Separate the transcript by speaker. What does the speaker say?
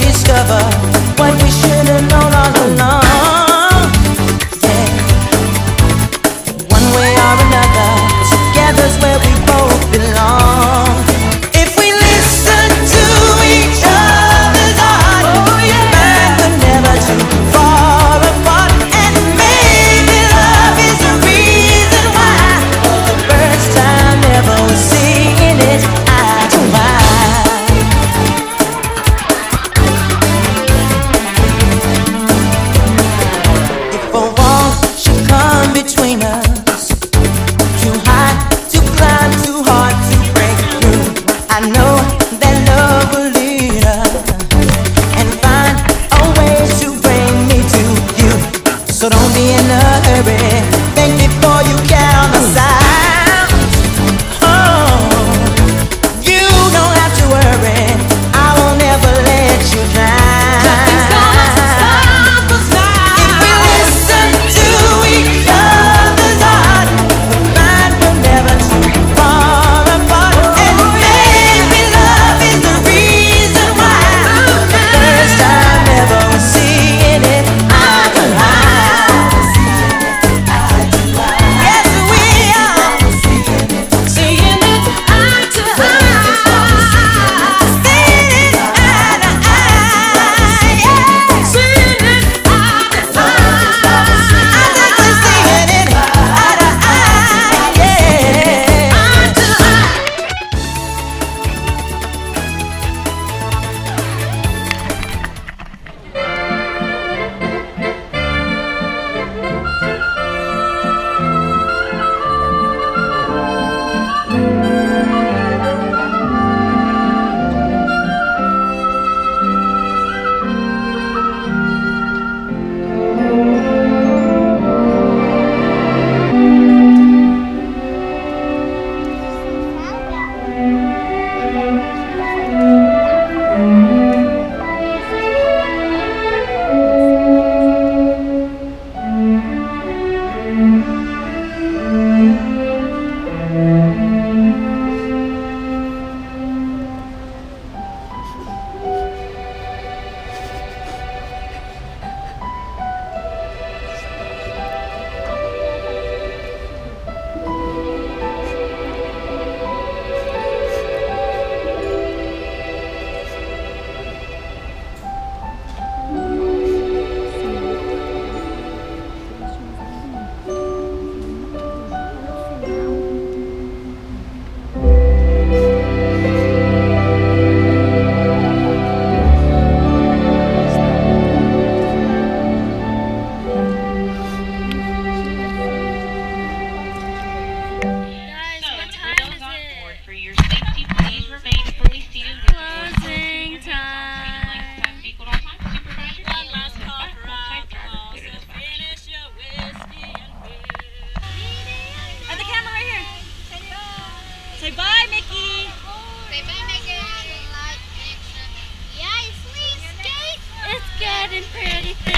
Speaker 1: discover what we should have known all along. don't be in a hurry. Thank you for
Speaker 2: you.
Speaker 1: bye, Mickey. Say bye, Mickey. Yeah,
Speaker 3: it's really skate. It's getting and pretty.